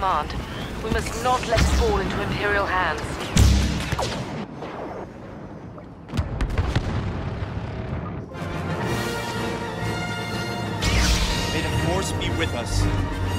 Command. We must not let it fall into Imperial hands. May the Force be with us.